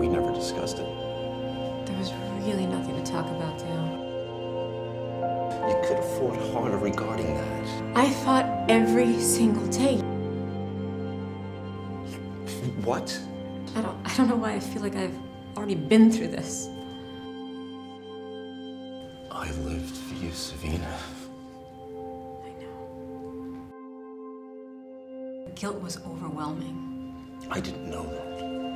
We never discussed it. There was really nothing to talk about, Dale. You could have fought harder regarding that. I fought every single day. What? I don't I don't know why I feel like I've already been through this. I lived for you, Savinna. I know. Guilt was overwhelming. I didn't know that.